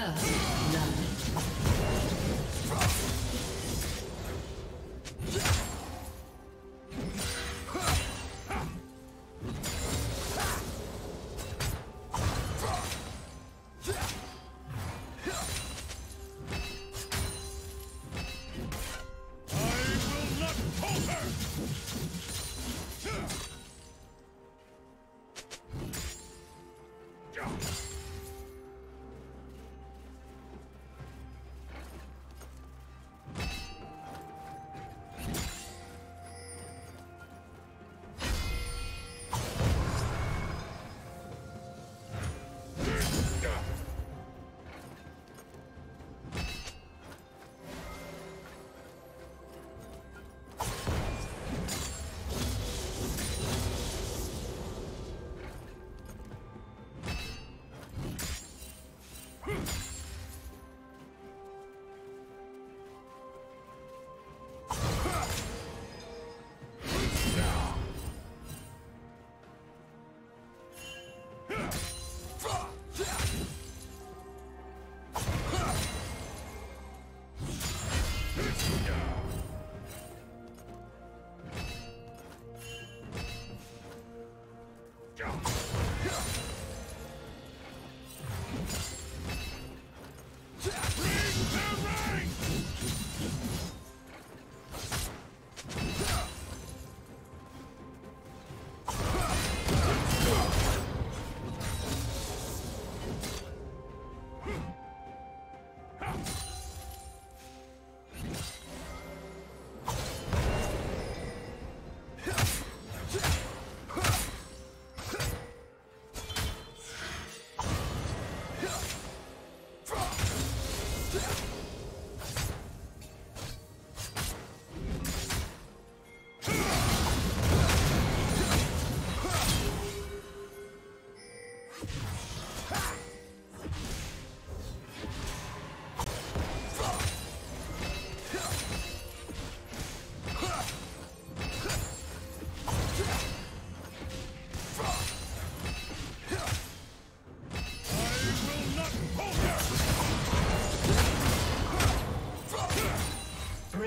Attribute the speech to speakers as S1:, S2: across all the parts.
S1: First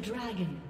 S1: Dragon.